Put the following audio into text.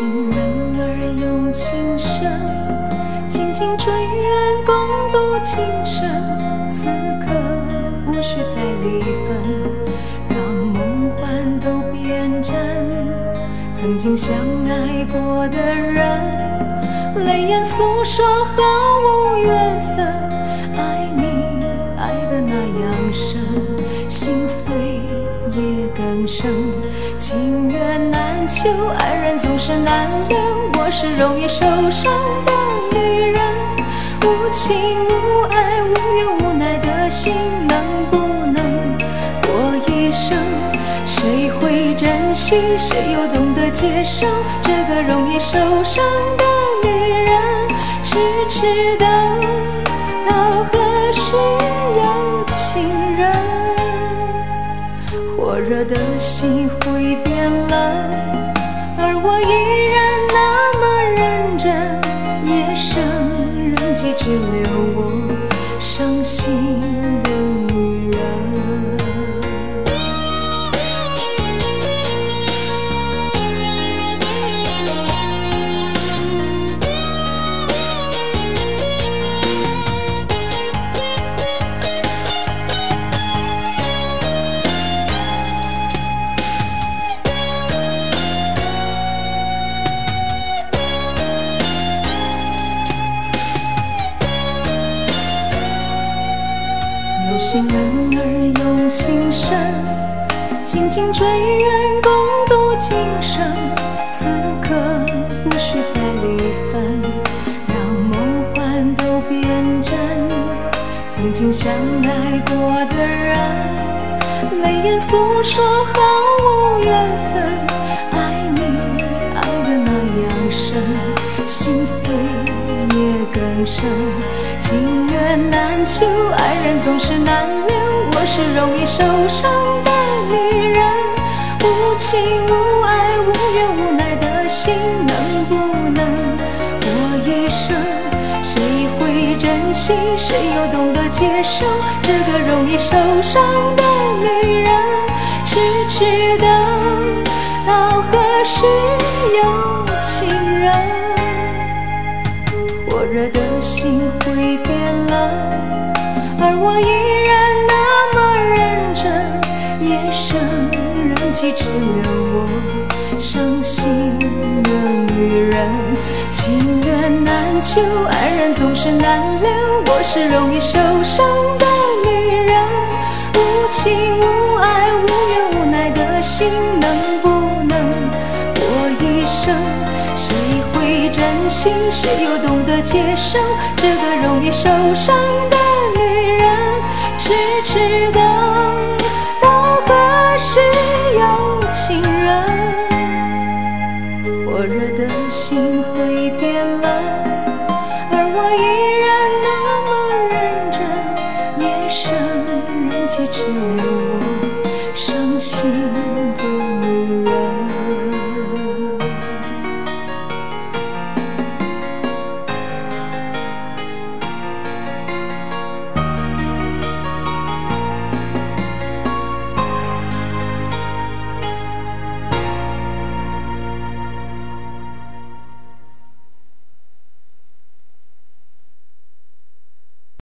情人儿用情深，静静追远，共度情深。此刻无需再离分，让梦幻都变真。曾经相爱过的人，泪眼诉说毫无情缘难求，爱人总是难留。我是容易受伤的女人，无情无爱、无怨无奈的心，能不能过一生？谁会珍惜？谁又懂得接受这个容易受伤的女人？痴痴等，到何时有情人？火热的心会变冷，而我依然那么认真。夜深人静只留我伤心心人儿用情深，紧紧追远，共度今生。此刻不需再离分，让梦幻都变真。曾经相爱过的人，泪眼诉说毫无怨难求，爱人总是难留。我是容易受伤的女人，无情无爱、无怨无奈的心，能不能过一生？谁会珍惜？谁又懂得接受这个容易受伤的女人？痴痴等，到何时火热的心会变冷，而我依然那么认真。夜深人静只留我伤心的女人。情缘难求，爱人总是难留。我是容易受伤的女人，无情无爱、无怨无奈的心，能不能过一生？谁会珍惜？谁又懂得接受这个容易受伤的女人？痴痴的，